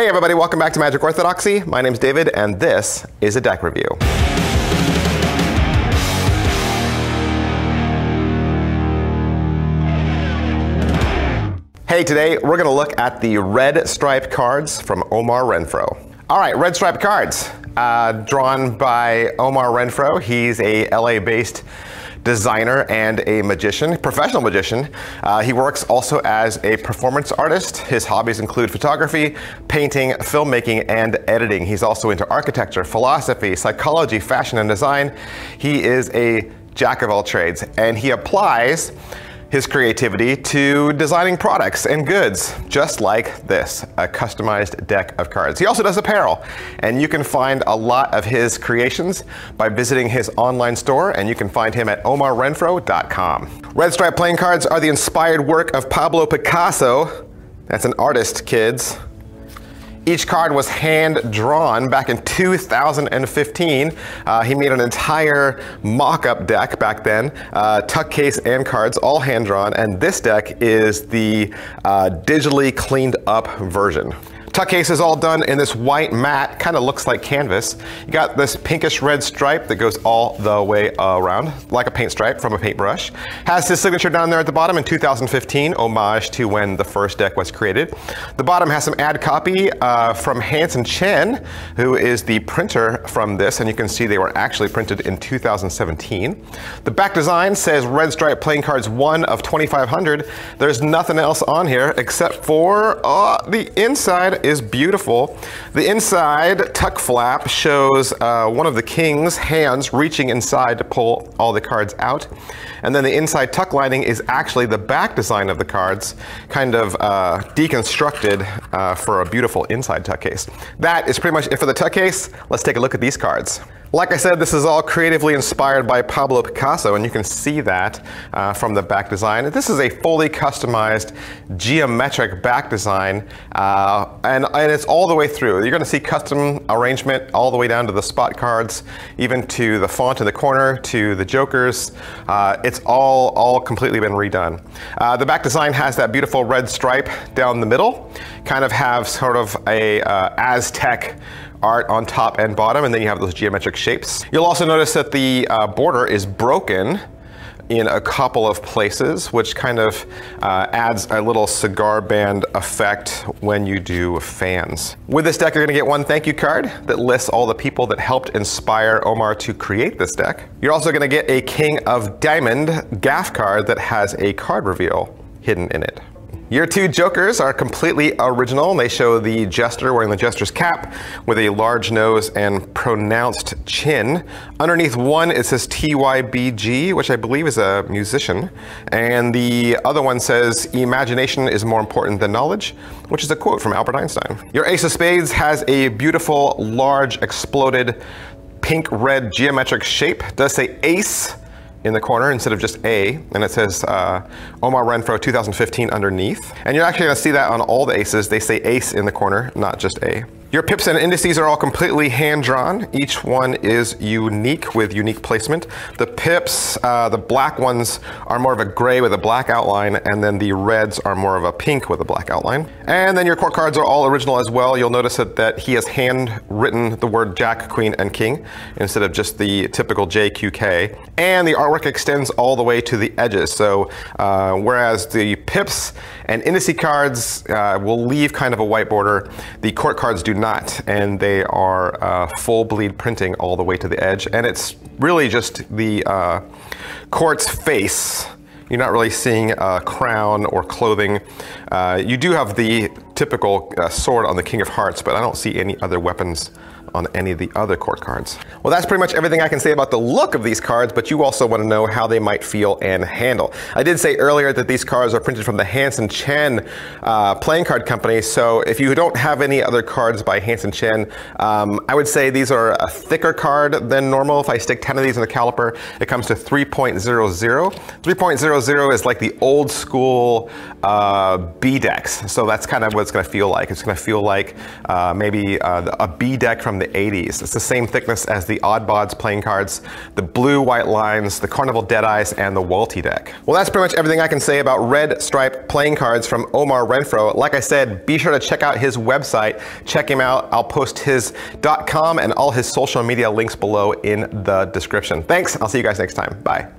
Hey everybody, welcome back to Magic Orthodoxy. My name's David and this is a deck review. Hey, today we're gonna look at the red stripe cards from Omar Renfro. All right, red stripe cards, uh, drawn by Omar Renfro. He's a LA-based designer and a magician, professional magician. Uh, he works also as a performance artist. His hobbies include photography, painting, filmmaking, and editing. He's also into architecture, philosophy, psychology, fashion, and design. He is a jack of all trades, and he applies his creativity to designing products and goods, just like this, a customized deck of cards. He also does apparel, and you can find a lot of his creations by visiting his online store, and you can find him at omarrenfro.com. Red Stripe playing cards are the inspired work of Pablo Picasso. That's an artist, kids. Each card was hand drawn back in 2015. Uh, he made an entire mock-up deck back then, uh, tuck case and cards, all hand drawn, and this deck is the uh, digitally cleaned up version. Tuck case is all done in this white matte, kind of looks like canvas. You got this pinkish red stripe that goes all the way around, like a paint stripe from a paintbrush. Has his signature down there at the bottom in 2015, homage to when the first deck was created. The bottom has some ad copy uh, from Hanson Chien, who is the printer from this, and you can see they were actually printed in 2017. The back design says red stripe playing cards one of 2,500. There's nothing else on here except for uh, the inside is beautiful. The inside tuck flap shows uh, one of the king's hands reaching inside to pull all the cards out. And then the inside tuck lining is actually the back design of the cards, kind of uh, deconstructed uh, for a beautiful inside tuck case. That is pretty much it for the tuck case. Let's take a look at these cards. Like I said, this is all creatively inspired by Pablo Picasso, and you can see that uh, from the back design. This is a fully customized geometric back design, uh, and, and it's all the way through. You're going to see custom arrangement all the way down to the spot cards, even to the font in the corner, to the jokers. Uh, it's all, all completely been redone. Uh, the back design has that beautiful red stripe down the middle, kind of have sort of a uh, Aztec art on top and bottom, and then you have those geometric shapes. You'll also notice that the uh, border is broken in a couple of places, which kind of uh, adds a little cigar band effect when you do fans. With this deck, you're gonna get one thank you card that lists all the people that helped inspire Omar to create this deck. You're also gonna get a King of Diamond gaff card that has a card reveal hidden in it. Your two Jokers are completely original. They show the Jester wearing the Jester's cap with a large nose and pronounced chin. Underneath one, it says TYBG, which I believe is a musician. And the other one says, imagination is more important than knowledge, which is a quote from Albert Einstein. Your Ace of Spades has a beautiful, large, exploded pink-red geometric shape. It does say ace in the corner instead of just A, and it says uh, Omar Renfro 2015 underneath. And you're actually gonna see that on all the aces. They say ace in the corner, not just A. Your pips and indices are all completely hand-drawn. Each one is unique with unique placement. The pips, uh, the black ones are more of a gray with a black outline, and then the reds are more of a pink with a black outline. And then your court cards are all original as well. You'll notice that, that he has handwritten the word Jack, Queen, and King instead of just the typical JQK. And the artwork extends all the way to the edges. So uh, whereas the pips and indice cards uh, will leave kind of a white border, the court cards do not, and they are uh, full bleed printing all the way to the edge. And it's really just the uh, court's face. You're not really seeing a crown or clothing. Uh, you do have the typical uh, sword on the King of Hearts, but I don't see any other weapons on any of the other court cards. Well, that's pretty much everything I can say about the look of these cards, but you also want to know how they might feel and handle. I did say earlier that these cards are printed from the Hanson Chien uh, playing card company, so if you don't have any other cards by Hanson Chien, um, I would say these are a thicker card than normal. If I stick 10 of these in the caliper, it comes to 3.00. 3.00 is like the old school uh, B decks. So that's kind of what it's going to feel like. It's going to feel like uh, maybe uh, a B deck from the 80s. It's the same thickness as the Oddbods playing cards, the blue white lines, the Carnival Deadeyes, and the Walty deck. Well, that's pretty much everything I can say about red stripe playing cards from Omar Renfro. Like I said, be sure to check out his website. Check him out. I'll post his .com and all his social media links below in the description. Thanks. I'll see you guys next time. Bye.